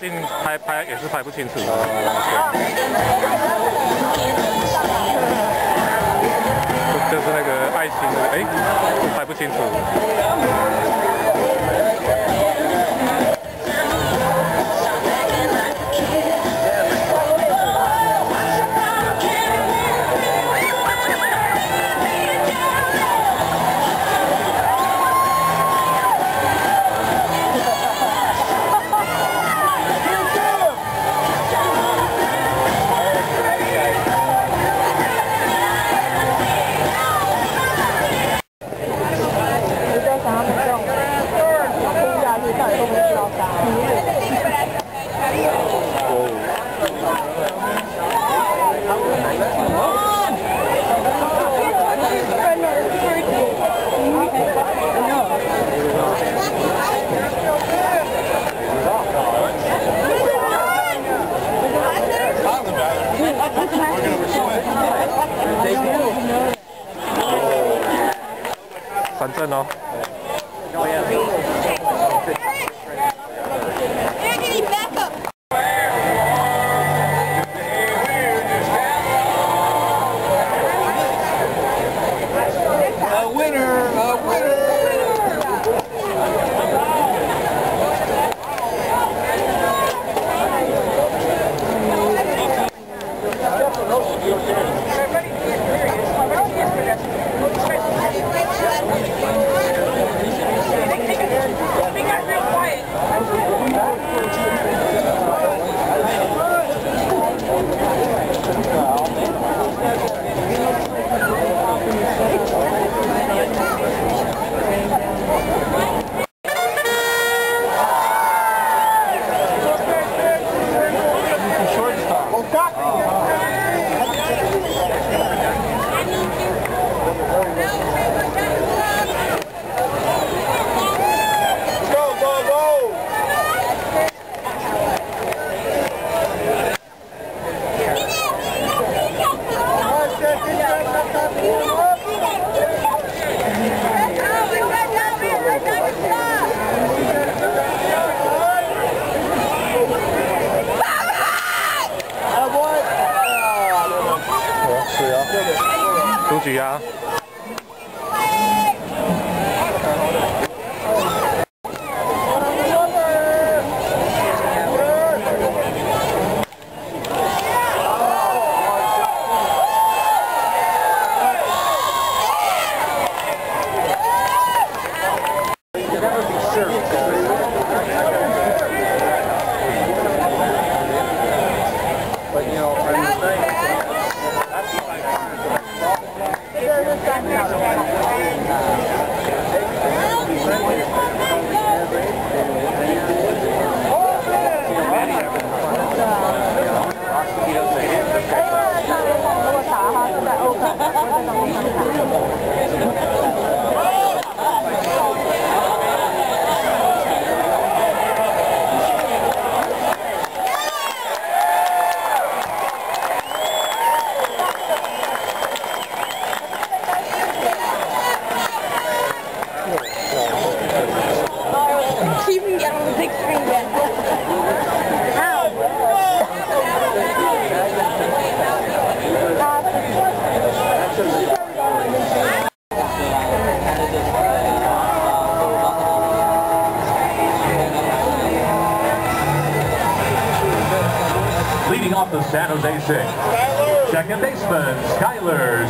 镜拍拍也是拍不清楚。就是那个爱心，哎，拍不清楚。no. 正哦。出局啊！Even get on the big screen yet. Leading off the San Jose Six, second baseman Skyler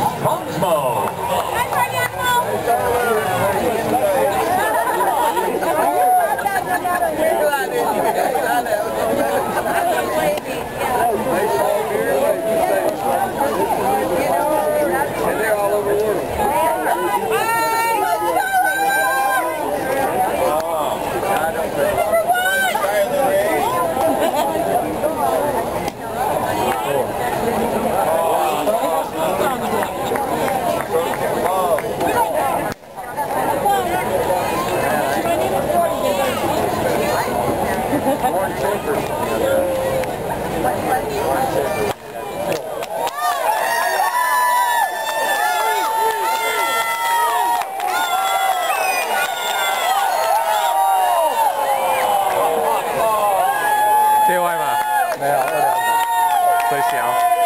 对外嘛，没有二两，最小。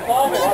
Revolver.